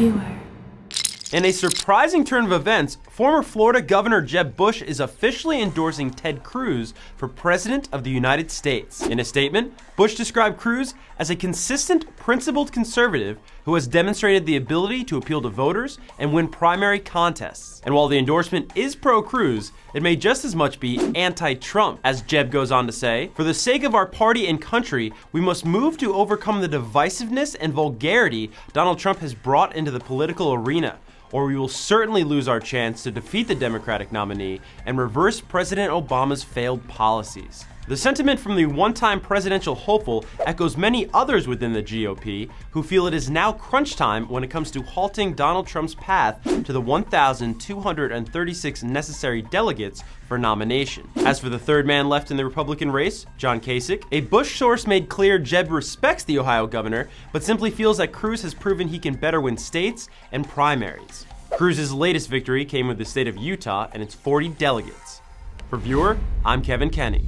Veuer. In a surprising turn of events, former Florida Governor Jeb Bush is officially endorsing Ted Cruz for President of the United States. In a statement, Bush described Cruz as a consistent, principled conservative who has demonstrated the ability to appeal to voters and win primary contests. And while the endorsement is pro Cruz, it may just as much be anti Trump. As Jeb goes on to say, for the sake of our party and country, we must move to overcome the divisiveness and vulgarity Donald Trump has brought into the political arena or we will certainly lose our chance to defeat the Democratic nominee and reverse President Obama's failed policies. The sentiment from the one time presidential hopeful echoes many others within the GOP who feel it is now crunch time when it comes to halting Donald Trump's path to the 1,236 necessary delegates for nomination. As for the third man left in the Republican race, John Kasich, a Bush source made clear Jeb respects the Ohio governor, but simply feels that Cruz has proven he can better win states and primaries. Cruz's latest victory came with the state of Utah and its 40 delegates. For Veuer, I'm Kevan Kenney.